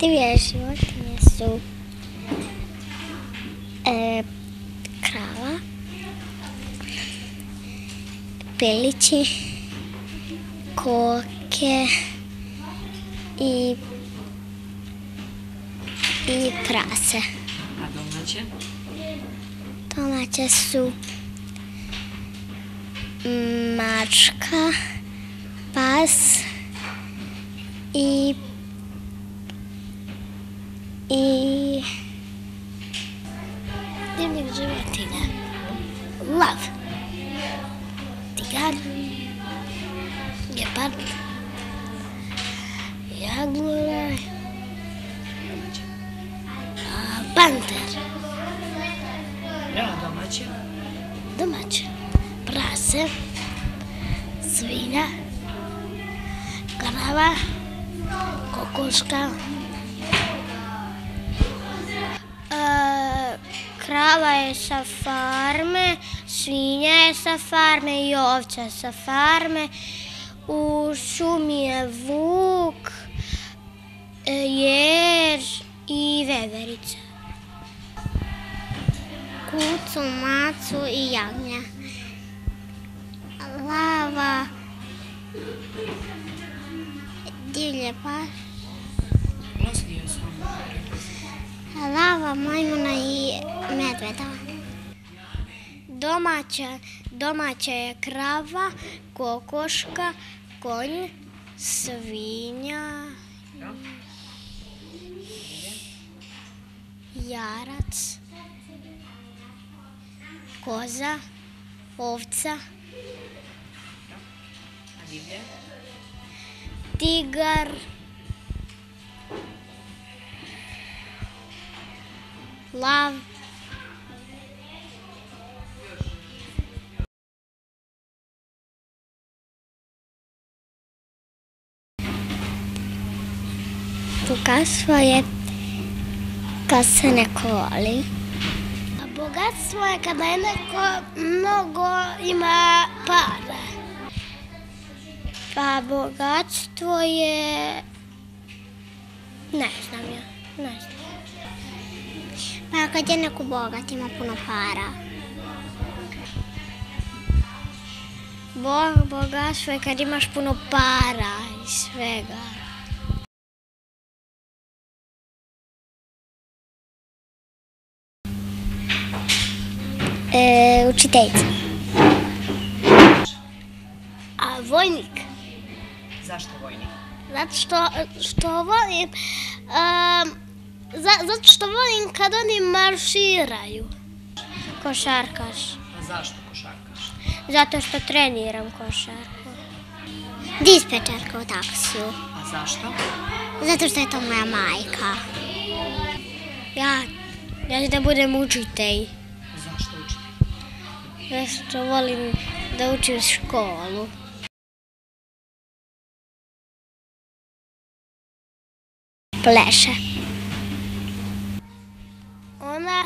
Divlje životinje su e, krava, pilići, koke i, i prase. A domaće? Domaće su mačka, pas i i divljeg životinja. Lav. Tigar. Gepard. Jaguar. a, Panter. Ja, domaće. domaće prase, svinja, krava, kokoška. Krava je sa farme, svinja je sa farme i ovca sa farme. U šumi je vuk, e, jež i veverica. Kucu, macu i jagnja. Lava, divlje paš, Glas dio sam. Lava, majmuna i medveda. Domaća, domaća je krava, kokoška, konj, svinja, Ja? jarac, koza, ovca, tigar, lav, Bogatstvo je kad se neko voli. Bogatstvo je kada je neko mnogo ima para. Pa bogatstvo je... Ne znam ja, ne znam. Pa kad je neko bogat ima puno para. Bo, bogatstvo je kad imaš puno para i svega. E, učiteljica. A vojnik? Zašto vojnik? Zato što, što volim, um, za, zato što volim kad oni marširaju. Košarkaš. A zašto košarkaš? Zato što treniram košarku. Dispečarka u taksiju. A zašto? Zato što je to moja majka. Ja, ja ću da budem učitelj. Zašto učiti? Zato što volim da učim školu. Pleše. Ona,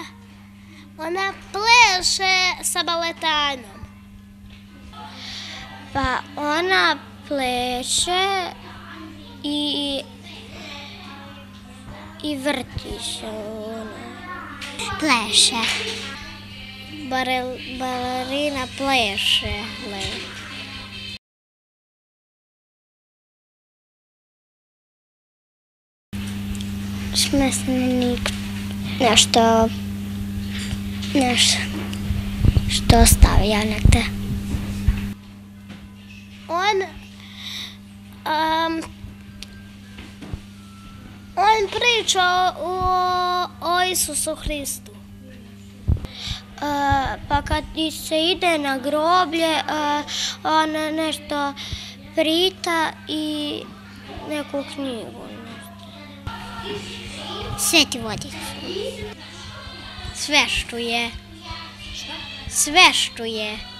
ona pleše sa baletanom. Pa ona pleše i i vrti se ona. Pleše. Barel, balerina pleše. Le. Smesnik nešto nešto što stavlja negde. On um, on priča o, o Isusu Hristu. Uh, pa kad se ide na groblje, uh, on nešto prita i neku knjigu. Sveti vodič. Sve što je. Sve što je.